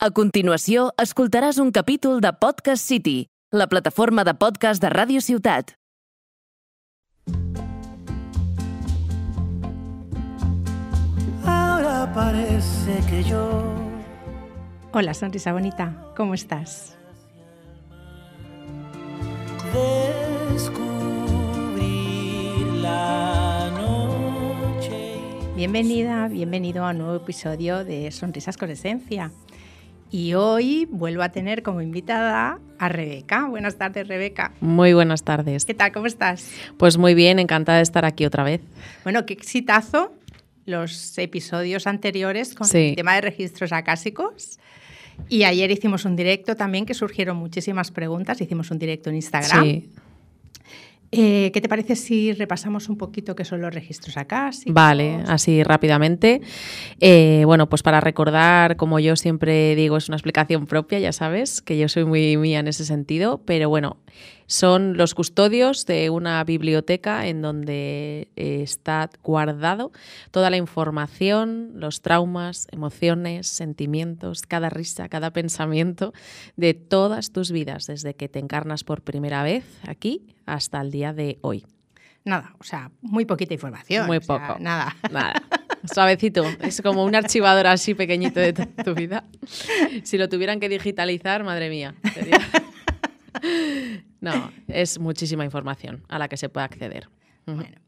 A continuació, escoltaràs un capítol de Podcast City, la plataforma de podcast de Ràdio Ciutat. Ahora parece que yo Hola, sonrisa bonita, ¿cómo estás? descubrir la noche. Bienvenida, bienvenido a un nuevo episodio de Sonrisas con Esencia. Y hoy vuelvo a tener como invitada a Rebeca. Buenas tardes, Rebeca. Muy buenas tardes. ¿Qué tal? ¿Cómo estás? Pues muy bien, encantada de estar aquí otra vez. Bueno, qué exitazo los episodios anteriores con Sí. el tema de registros acásicos. Y ayer hicimos un directo también que surgieron muchísimas preguntas. Hicimos un directo en Instagram. Sí, Eh, ¿Qué te parece si repasamos un poquito qué son los registros acásicos? vale, así rápidamente. Eh, bueno, pues para recordar, como yo siempre digo, es una explicación propia, ya sabes, que yo soy muy mía en ese sentido, pero bueno, son los custodios de una biblioteca en donde eh, está guardado toda la información, los traumas, emociones, sentimientos, cada risa, cada pensamiento de todas tus vidas, desde que te encarnas por primera vez aquí hasta el día de hoy. Nada, o sea, muy poquita información. Muy o sea, poco. nada. Nada. Suavecito. Es como un archivador así pequeñito de tu, tu vida. Si lo tuvieran que digitalizar, madre mía. sería- No, es muchísima información a la que se puede acceder. Bueno,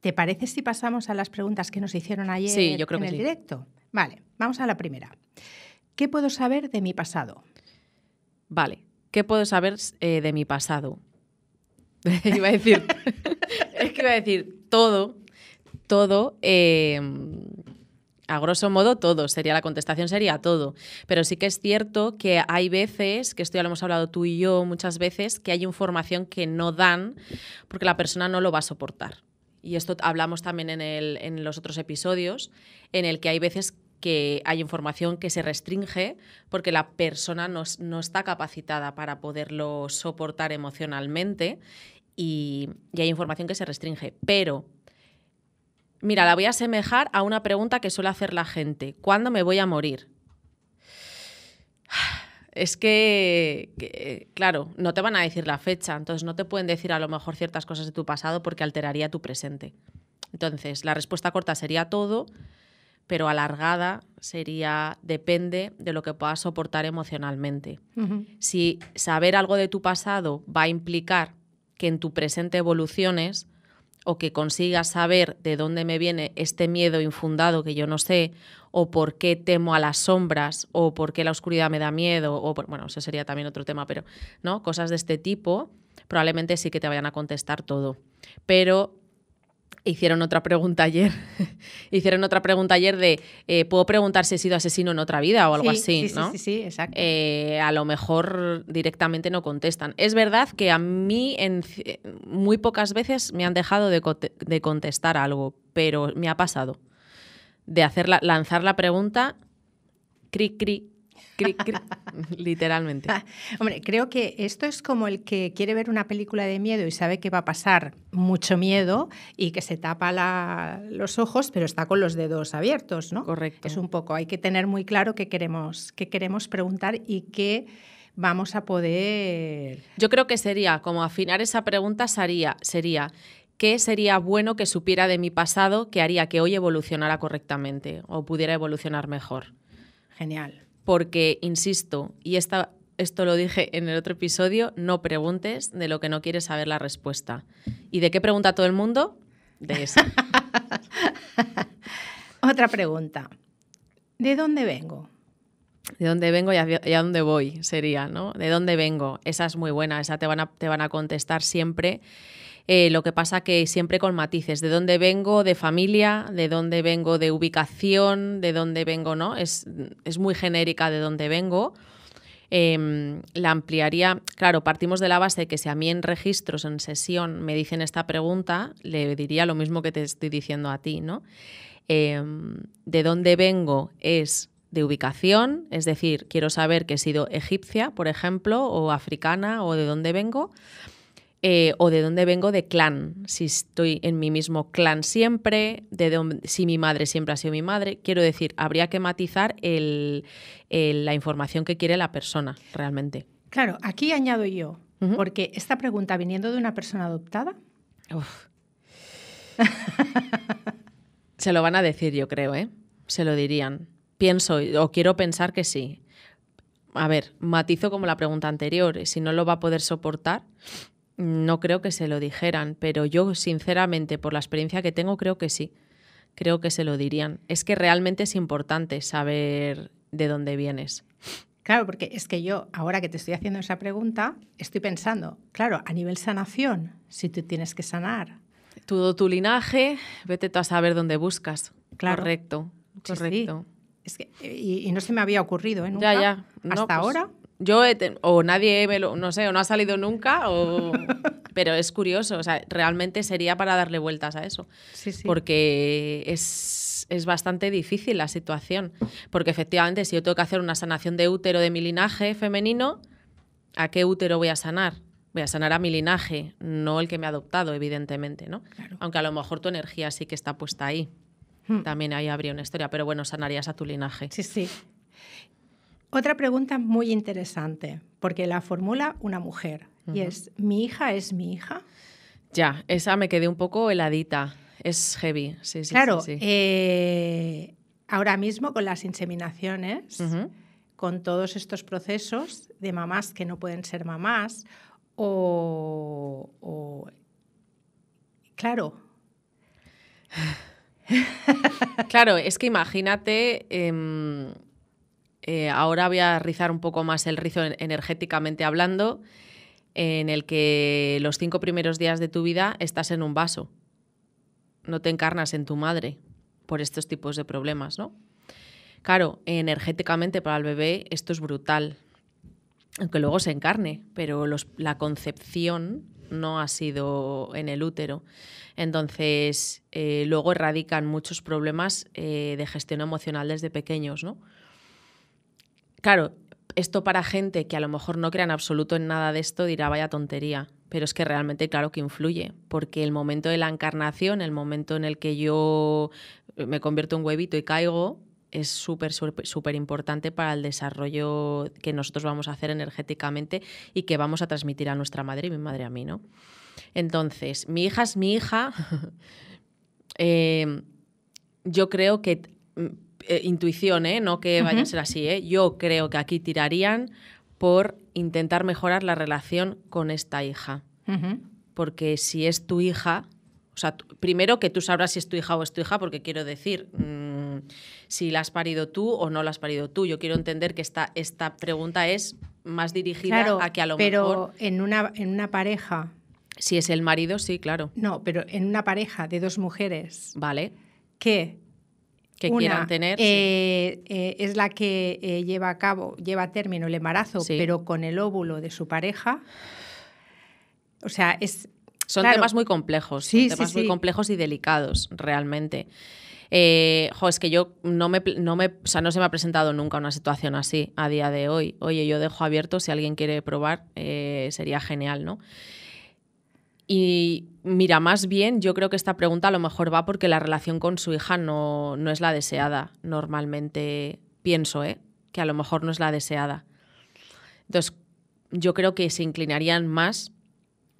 ¿te parece si pasamos a las preguntas que nos hicieron ayer Sí, yo creo en que el sí. directo? Vale, vamos a la primera. ¿Qué puedo saber de mi pasado? Vale. ¿Qué puedo saber eh, de mi pasado? iba a decir. es que iba a decir todo, todo. eh, a grosso modo, todo. Sería la contestación, sería todo. Pero sí que es cierto que hay veces, que esto ya lo hemos hablado tú y yo muchas veces, que hay información que no dan porque la persona no lo va a soportar. Y esto hablamos también en, los otros episodios, en el que hay veces que hay información que se restringe porque la persona no está capacitada para poderlo soportar emocionalmente y, y hay información que se restringe. Pero, mira, la voy a asemejar a una pregunta que suele hacer la gente. ¿Cuándo me voy a morir? Es que, que, claro, no te van a decir la fecha, entonces no te pueden decir a lo mejor ciertas cosas de tu pasado porque alteraría tu presente. Entonces, la respuesta corta sería todo, pero alargada sería depende de lo que puedas soportar emocionalmente. Si saber algo de tu pasado va a implicar que en tu presente evoluciones o que consigas saber de dónde me viene este miedo infundado que yo no sé, o por qué temo a las sombras, o por qué la oscuridad me da miedo, o por- bueno, eso sería también otro tema, pero ¿no? Cosas de este tipo, probablemente sí que te vayan a contestar todo. Pero hicieron otra pregunta ayer. hicieron otra pregunta ayer de eh, ¿puedo preguntar si he sido asesino en otra vida o algo Sí, así? sí, ¿no? sí, sí, sí, exacto. eh, a lo mejor directamente no contestan. Es verdad que a mí en muy pocas veces me han dejado de, de contestar algo, pero me ha pasado de hacer la- lanzar la pregunta, cri, cri, literalmente. Hombre, creo que esto es como el que quiere ver una película de miedo y sabe que va a pasar mucho miedo y que se tapa la- los ojos, pero está con los dedos abiertos, ¿no? Correcto. Es un poco, hay que tener muy claro qué queremos, qué queremos preguntar y qué vamos a poder... Yo creo que sería, como afinar esa pregunta, sería, sería ¿qué sería bueno que supiera de mi pasado que haría que hoy evolucionara correctamente o pudiera evolucionar mejor? Genial. Porque, insisto, y esta, esto lo dije en el otro episodio, no preguntes de lo que no quieres saber la respuesta. ¿Y de qué pregunta todo el mundo? De eso. Otra pregunta. ¿De dónde vengo? ¿De dónde vengo y a, dónde voy? Sería, ¿no? ¿De dónde vengo? Esa es muy buena, esa te van a, te van a contestar siempre. Eh, lo que pasa que siempre con matices. ¿De dónde vengo? ¿De familia? ¿De dónde vengo? ¿De ubicación? ¿De dónde vengo? ¿No? Es, es muy genérica de dónde vengo. Eh, la ampliaría. Claro, partimos de la base que si a mí en registros, en sesión, me dicen esta pregunta, le diría lo mismo que te estoy diciendo a ti, ¿no? Eh, de dónde vengo es de ubicación, es decir, quiero saber que he sido egipcia, por ejemplo, o africana, o de dónde vengo. Eh, o de dónde vengo de clan, si estoy en mi mismo clan siempre, de dónde- si mi madre siempre ha sido mi madre. Quiero decir, habría que matizar el- el- la información que quiere la persona realmente. Claro, aquí añado yo, porque esta pregunta viniendo de una persona adoptada, Uf. Se lo van a decir, yo creo, ¿eh? Se lo dirían. Pienso, o quiero pensar que sí. A ver, matizo como la pregunta anterior. Si no lo va a poder soportar, no creo que se lo dijeran. Pero yo, sinceramente, por la experiencia que tengo, creo que sí. Creo que se lo dirían. Es que realmente es importante saber de dónde vienes. claro, porque es que yo, ahora que te estoy haciendo esa pregunta, estoy pensando, claro, a nivel sanación, si tú tienes que sanar, Todo tu linaje, vete tú a saber dónde buscas. Claro. Correcto, Sí, sí. correcto. es que, y, y no se me había ocurrido, ¿eh? Nunca, Ya, ya. No, Hasta pues, ahora. Yo, he o nadie, me lo- no sé, o no ha salido nunca, o... pero es curioso, o sea, realmente sería para darle vueltas a eso, Sí, sí. porque es, es bastante difícil la situación, porque efectivamente si yo tengo que hacer una sanación de útero de mi linaje femenino, ¿a qué útero voy a sanar? Voy a sanar a mi linaje, no el que me ha adoptado, evidentemente, ¿no? Claro. Aunque a lo mejor tu energía sí que está puesta ahí. Hmm. También ahí habría una historia, pero bueno, sanarías a tu linaje. Sí, sí. Otra pregunta muy interesante, porque la formula una mujer, y es, ¿mi hija es mi hija? Ya, esa me quedé un poco heladita. Es heavy, sí, sí. claro, sí, sí. eh, ahora mismo con las inseminaciones, con todos estos procesos de mamás que no pueden ser mamás, o, o- claro, Claro, es que imagínate, em, eh, ahora voy a rizar un poco más el rizo en- energéticamente hablando, en el que los cinco primeros días de tu vida estás en un vaso. No te encarnas en tu madre por estos tipos de problemas, ¿no? Claro, energéticamente para el bebé esto es brutal. Aunque luego se encarne, pero la concepción no ha sido en el útero. Entonces, eh, luego erradican muchos problemas eh, de gestión emocional desde pequeños, ¿no? Claro, esto para gente que a lo mejor no crea en absoluto en nada de esto dirá vaya tontería, pero es que realmente claro que influye, porque el momento de la encarnación, el momento en el que yo me convierto en huevito y caigo, es súper, súper importante para el desarrollo que nosotros vamos a hacer energéticamente y que vamos a transmitir a nuestra madre y mi madre a mí, ¿no? Entonces, mi hija es mi hija. Eh, yo creo que, mm, eh, intuición, ¿eh? no que vaya a ser así, ¿eh? yo creo que aquí tirarían por intentar mejorar la relación con esta hija. Porque si es tu hija, o sea, primero que tú sabrás si es tu hija o es tu hija, porque quiero decir, mm, si la has parido tú o no la has parido tú. Yo quiero entender que esta, esta pregunta es más dirigida claro, a que a lo pero mejor, en una, en una pareja, si es el marido, sí, claro, no, pero en una pareja de dos mujeres vale, que que Una, quieran tener. sí. eh, eh, es la que eh, lleva a cabo, lleva a término el embarazo, Sí. pero con el óvulo de su pareja. O sea, es. Son claro, temas muy complejos, Sí, son temas muy complejos y delicados, realmente. Eh, jo, es que yo no me, no me, o sea, no se me ha presentado nunca una situación así a día de hoy. Oye, yo dejo abierto si alguien quiere probar, eh, sería genial, ¿no? Y mira, más bien yo creo que esta pregunta a lo mejor va porque la relación con su hija no, no es la deseada. Normalmente pienso, ¿eh? Que a lo mejor no es la deseada. Entonces, yo creo que se inclinarían más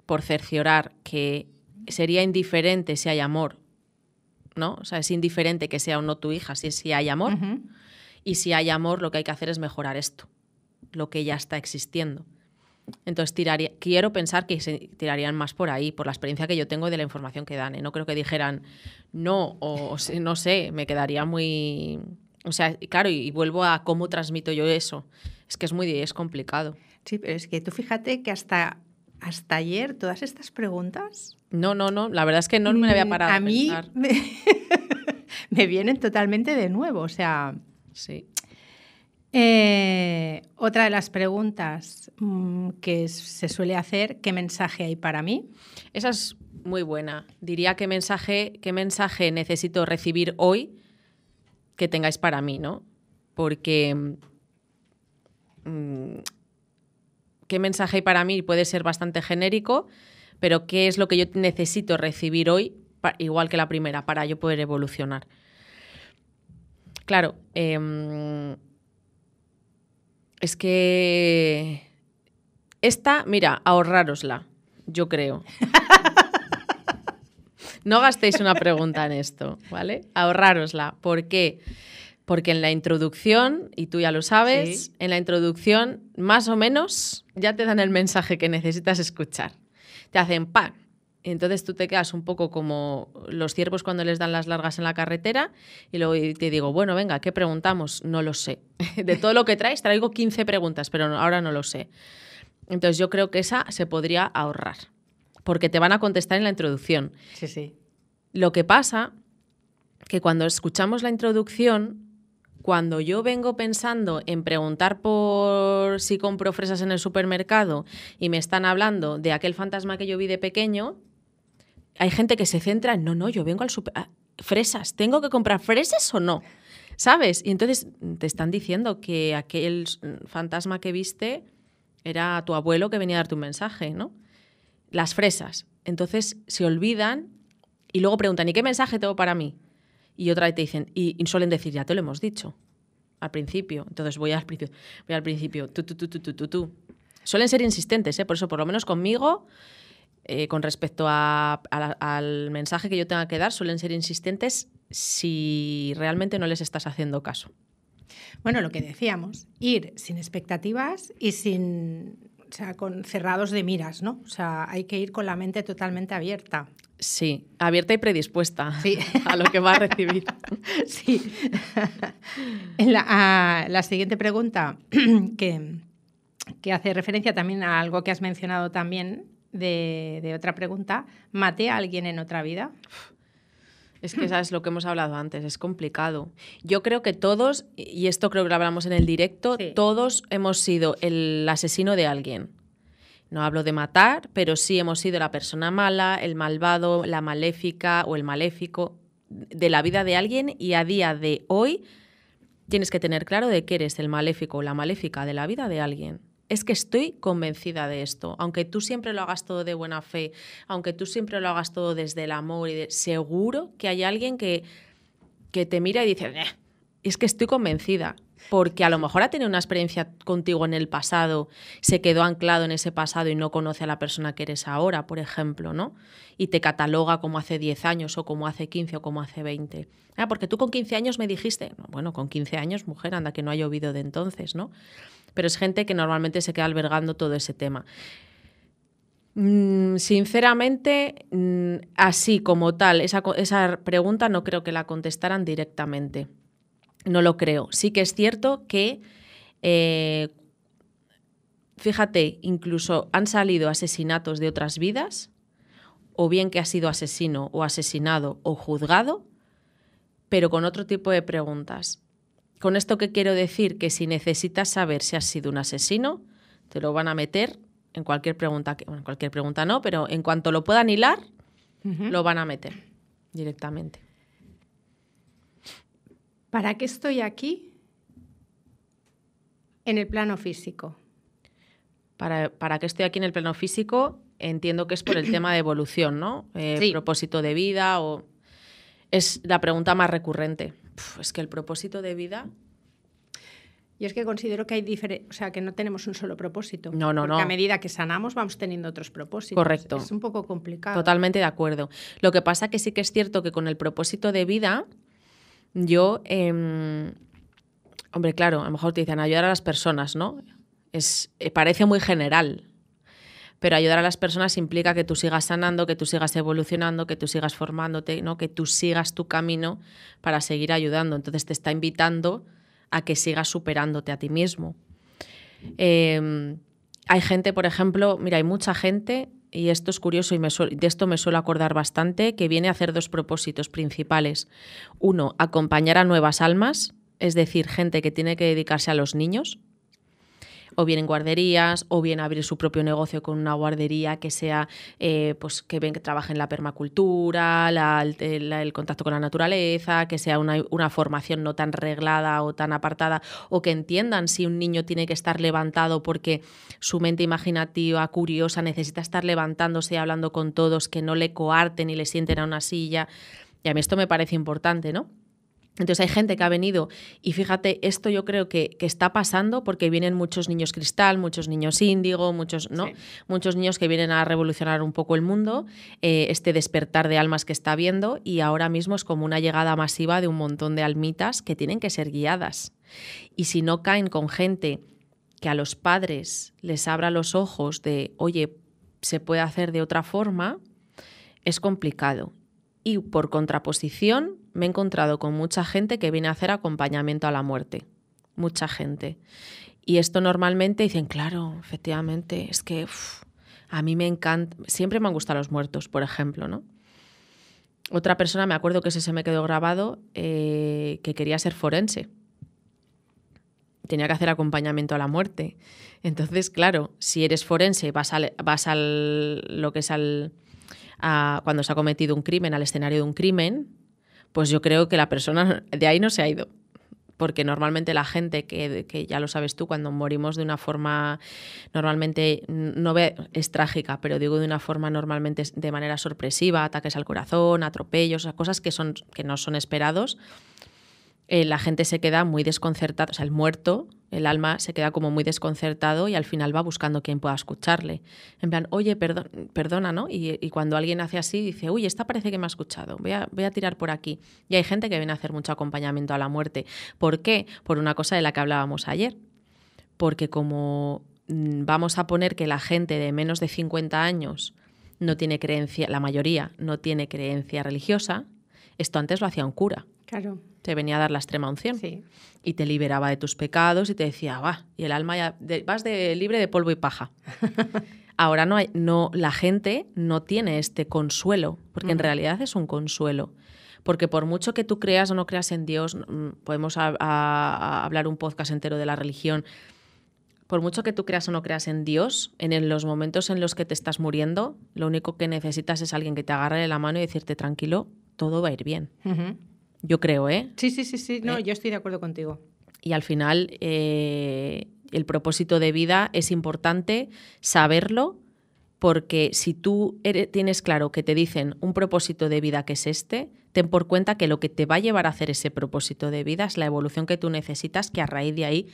por cerciorar que sería indiferente si hay amor, ¿no? O sea, es indiferente que sea o no tu hija, si, si hay amor. Y si hay amor, lo que hay que hacer es mejorar esto, lo que ya está existiendo. Entonces, tiraría, quiero pensar que se tirarían más por ahí, por la experiencia que yo tengo y de la información que dan. ¿eh? No creo que dijeran no, o, no sé, me quedaría muy. O sea, claro, y, y vuelvo a cómo transmito yo eso. Es que es muy es complicado. Sí, pero es que tú fíjate que hasta, hasta ayer todas estas preguntas. No, no, no. La verdad es que no me había mm, parado. A a mí me, me vienen totalmente de nuevo. O sea, Sí. Eh, otra de las preguntas mm, que se suele hacer: ¿qué mensaje hay para mí? Esa es muy buena. Diría qué mensaje, qué mensaje necesito recibir hoy que tengáis para mí, ¿no? Porque mm, qué mensaje hay para mí puede ser bastante genérico, pero ¿qué es lo que yo necesito recibir hoy, igual que la primera, para yo poder evolucionar? Claro, em, es que esta, mira, ahorrárosla, yo creo. No gastéis una pregunta en esto, ¿vale? Ahorrárosla. ¿Por qué? Porque en la introducción, y tú ya lo sabes, Sí. en la introducción más o menos ya te dan el mensaje que necesitas escuchar. Te hacen pan. Entonces tú te quedas un poco como los ciervos cuando les dan las largas en la carretera y luego te digo, bueno, venga, ¿qué preguntamos? No lo sé. De todo lo que traes traigo 15 preguntas, pero ahora no lo sé. Entonces yo creo que esa se podría ahorrar, porque te van a contestar en la introducción. Sí, sí. Lo que pasa que cuando escuchamos la introducción, cuando yo vengo pensando en preguntar por si compro fresas en el supermercado y me están hablando de aquel fantasma que yo vi de pequeño, hay gente que se centra en, no, no, yo vengo al super... ah, fresas, ¿tengo que comprar fresas o no? ¿Sabes? Y entonces te están diciendo que aquel mm, fantasma que viste era tu abuelo que venía a darte un mensaje, ¿no? Las fresas. Entonces se olvidan y luego preguntan, ¿y qué mensaje tengo para mí? Y otra vez te dicen, y, y suelen decir, ya te lo hemos dicho al principio. Entonces voy al principio, voy al principio, tú, tú, tú, tú, tú, tú. Suelen ser insistentes, ¿eh? por eso por lo menos conmigo, eh, con respecto a- a la- al mensaje que yo tenga que dar, suelen ser insistentes si realmente no les estás haciendo caso. Bueno, lo que decíamos, ir sin expectativas y sin, o sea, con cerrados de miras, ¿no? O sea, hay que ir con la mente totalmente abierta. Sí, abierta y predispuesta Sí. a lo que va a recibir. Sí. La, a la siguiente pregunta, que, que hace referencia también a algo que has mencionado también de, de otra pregunta, ¿maté a alguien en otra vida? Es que sabes lo que hemos hablado antes, es complicado. Yo creo que todos, y esto creo que lo hablamos en el directo, Sí. todos hemos sido el asesino de alguien. No hablo de matar, pero sí hemos sido la persona mala, el malvado, la maléfica o el maléfico de la vida de alguien y a día de hoy tienes que tener claro de que eres el maléfico o la maléfica de la vida de alguien. Es que estoy convencida de esto. Aunque tú siempre lo hagas todo de buena fe, aunque tú siempre lo hagas todo desde el amor y seguro que hay alguien que, que te mira y dice, es que estoy convencida. Porque a lo mejor ha tenido una experiencia contigo en el pasado, se quedó anclado en ese pasado y no conoce a la persona que eres ahora, por ejemplo, ¿no? Y te cataloga como hace 10 años o como hace 15 o como hace 20. Ah, porque tú con 15 años me dijiste, No, bueno, con 15 años, mujer, anda que no ha llovido de entonces, ¿no? Pero es gente que normalmente se queda albergando todo ese tema. Mm, sinceramente, mm, así como tal, esa, esa pregunta no creo que la contestaran directamente. No lo creo. Sí que es cierto que, eh, fíjate, incluso han salido asesinatos de otras vidas, o bien que ha sido asesino o asesinado o juzgado, pero con otro tipo de preguntas. Con esto que quiero decir que si necesitas saber si has sido un asesino, te lo van a meter en cualquier pregunta, que, bueno, en cualquier pregunta no, pero en cuanto lo puedan hilar, lo van a meter directamente. ¿Para qué estoy aquí en el plano físico? Para, para que estoy aquí en el plano físico, entiendo que es por el tema de evolución, ¿no? Eh, Sí. Propósito de vida o... Es la pregunta más recurrente. Es que el propósito de vida... Yo es que considero que hay diferentes, o sea, que no tenemos un solo propósito. No, no, porque no. a medida que sanamos vamos teniendo otros propósitos. Correcto. Es un poco complicado. Totalmente de acuerdo. Lo que pasa que sí que es cierto que con el propósito de vida, yo, em, hombre, claro, a lo mejor te dicen ayudar a las personas, ¿no? Es, eh, parece muy general, pero ayudar a las personas implica que tú sigas sanando, que tú sigas evolucionando, que tú sigas formándote, ¿no? que tú sigas tu camino para seguir ayudando. Entonces te está invitando a que sigas superándote a ti mismo. Eh, hay gente, por ejemplo, mira, hay mucha gente, y esto es curioso y me de esto me suelo acordar bastante, que viene a hacer dos propósitos principales. Uno, acompañar a nuevas almas, es decir, gente que tiene que dedicarse a los niños. O bien en guarderías, o bien abrir su propio negocio con una guardería que sea, eh, pues que ven que trabaje en la permacultura, la- el, el contacto con la naturaleza, que sea una, una formación no tan reglada o tan apartada, o que entiendan si un niño tiene que estar levantado porque su mente imaginativa, curiosa, necesita estar levantándose y hablando con todos, que no le coarten y le sienten a una silla. Y a mí esto me parece importante, ¿no? Entonces hay gente que ha venido y fíjate, esto yo creo que, que está pasando porque vienen muchos niños cristal, muchos niños índigo, muchos, ¿no? Sí. muchos niños que vienen a revolucionar un poco el mundo, eh, este despertar de almas que está viendo y ahora mismo es como una llegada masiva de un montón de almitas que tienen que ser guiadas. Y si no caen con gente que a los padres les abra los ojos de, oye, se puede hacer de otra forma, es complicado. Y por contraposición, me he encontrado con mucha gente que viene a hacer acompañamiento a la muerte. Mucha gente. Y esto normalmente dicen, claro, efectivamente, es que a mí me encanta, siempre me han gustado los muertos, por ejemplo, ¿no? Otra persona, me acuerdo que ese se me quedó grabado, eh, que quería ser forense. Tenía que hacer acompañamiento a la muerte. Entonces, claro, si eres forense, vas al, vas al lo que es al, a- cuando se ha cometido un crimen, al escenario de un crimen, pues yo creo que la persona de ahí no se ha ido. Porque normalmente la gente, que, que ya lo sabes tú, cuando morimos de una forma normalmente, no ve, es trágica, pero digo de una forma normalmente de manera sorpresiva, ataques al corazón, atropellos, cosas que, son, que no son esperados, eh, la gente se queda muy desconcertada, o sea, el muerto, el alma se queda como muy desconcertado y al final va buscando quien pueda escucharle. En plan, oye, perdón, perdona, ¿no? Y, cuando alguien hace así, dice, uy, esta parece que me ha escuchado, voy a, voy a tirar por aquí. Y hay gente que viene a hacer mucho acompañamiento a la muerte. ¿Por qué? Por una cosa de la que hablábamos ayer. Porque como mm, vamos a poner que la gente de menos de 50 años no tiene creencia, la mayoría no tiene creencia religiosa, esto antes lo hacía un cura Claro, te venía a dar la extrema unción sí. y te liberaba de tus pecados y te decía, va, y el alma ya de- vas de libre de polvo y paja. Ahora no hay, no, la gente no tiene este consuelo, porque en realidad es un consuelo. Porque por mucho que tú creas o no creas en Dios, mm, podemos a- a- a hablar un podcast entero de la religión. Por mucho que tú creas o no creas en Dios, en los momentos en los que te estás muriendo, lo único que necesitas es alguien que te agarre de la mano y decirte tranquilo, todo va a ir bien. Ujú. Yo creo, ¿eh? Sí, sí, sí, sí. No, Eh. yo estoy de acuerdo contigo. Y al final, eh, el propósito de vida es importante saberlo, porque si tú eres- tienes claro que te dicen un propósito de vida que es este, ten por cuenta que lo que te va a llevar a hacer ese propósito de vida es la evolución que tú necesitas, que a raíz de ahí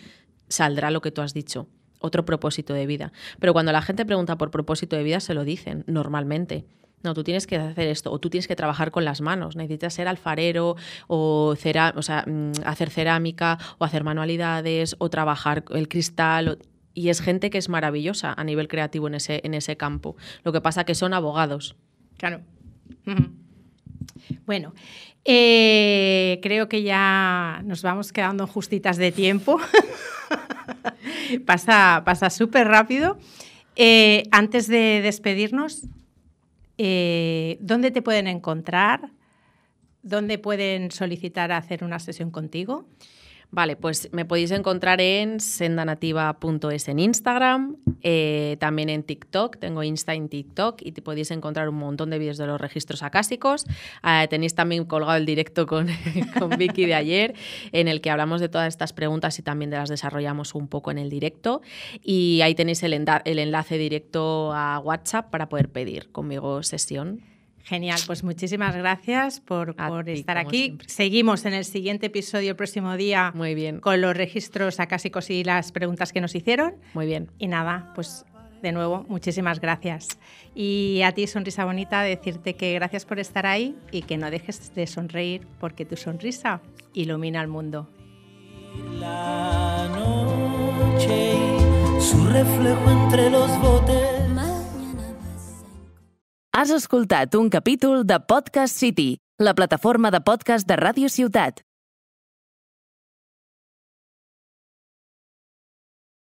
saldrá lo que tú has dicho, otro propósito de vida. Pero cuando la gente pregunta por propósito de vida, se lo dicen normalmente. No, tú tienes que hacer esto, o tú tienes que trabajar con las manos, necesitas ser alfarero, o, mm, hacer cerámica, o hacer manualidades, o trabajar el cristal. Y es gente que es maravillosa a nivel creativo en ese, en ese campo. Lo que pasa que son abogados. Claro. Bueno, eh, creo que ya nos vamos quedando justitas de tiempo. pasa pasa súper rápido. Eh, antes de despedirnos, eh, ¿dónde te pueden encontrar? ¿Dónde pueden solicitar hacer una sesión contigo? Vale, pues me podéis encontrar en sendanativa.es en Instagram, eh, también en TikTok, tengo Insta en TikTok y te podéis encontrar un montón de vídeos de los registros acásicos. Ah, tenéis también colgado el directo con, con Vicky de ayer, en el que hablamos de todas estas preguntas y también de las desarrollamos un poco en el directo. Y ahí tenéis el, el enlace directo a WhatsApp para poder pedir conmigo sesión. Genial, pues muchísimas gracias por, por ti, estar aquí. siempre. Seguimos en el siguiente episodio el próximo día Muy bien, con los registros acásicos y las preguntas que nos hicieron. muy bien. Y nada, pues de nuevo, muchísimas gracias. Y a ti, Sonrisa Bonita, decirte que gracias por estar ahí y que no dejes de sonreír porque tu sonrisa ilumina el mundo. La noche y su reflejo entre los botes. Has escoltat un capítol de Podcast City, la plataforma de podcast de Ràdio Ciutat.